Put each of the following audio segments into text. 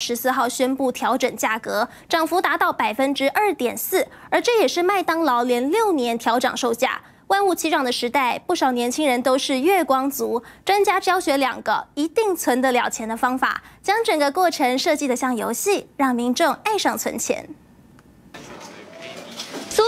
十四号宣布调整价格，涨幅达到百分之二点四，而这也是麦当劳连六年调涨售价。万物齐涨的时代，不少年轻人都是月光族。专家教学两个一定存得了钱的方法，将整个过程设计得像游戏，让民众爱上存钱。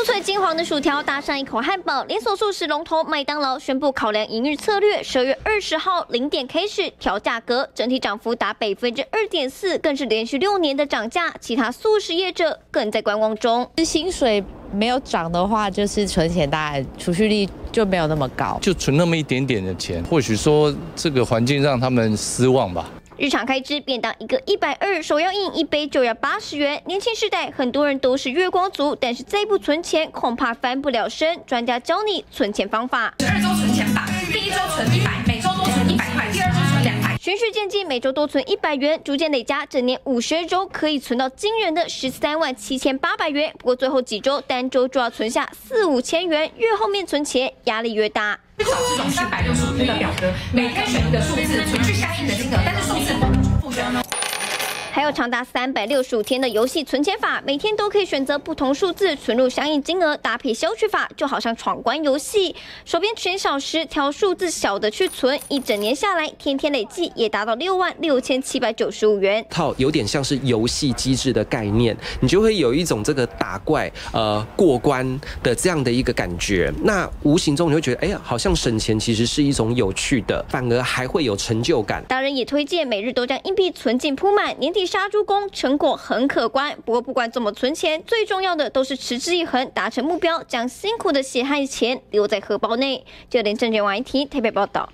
酥脆金黄的薯条搭上一口汉堡，连锁素食龙头麦当劳宣布考量营运策略，十二月二十号零点开始调价格，整体涨幅达百分之二点四，更是连续六年的涨价。其他素食业者更在观望中。薪水没有涨的话，就是存钱大概储蓄率就没有那么高，就存那么一点点的钱，或许说这个环境让他们失望吧。日常开支便当一个一百二，手摇印一杯就要八十元。年轻时代很多人都是月光族，但是再不存钱恐怕翻不了身。专家教你存钱方法：十二周存钱法，第一周存一百，每周多存一百块；第二周存两百，循序渐进，每周多存一百元，逐渐累加，整年五十二周可以存到惊人的十三万七千八百元。不过最后几周单周就要存下四五千元，越后面存钱压力越大。至少这种三百六十五天的表格，每天选一个数字，存去相应的金额，还有长达三百六十五天的游戏存钱法，每天都可以选择不同数字存入相应金额，搭配消去法，就好像闯关游戏。手边全小时，挑数字小的去存，一整年下来，天天累计也达到六万六千七百九十五元。套有点像是游戏机制的概念，你就会有一种这个打怪呃过关的这样的一个感觉。那无形中你会觉得，哎呀，好像省钱其实是一种有趣的，反而还会有成就感。达人也推荐每日都将硬币存进铺满，年底。杀猪工成果很可观，不过不管怎么存钱，最重要的都是持之以恒，达成目标，将辛苦的血汗钱留在荷包内。就连证券网一提，特别报道。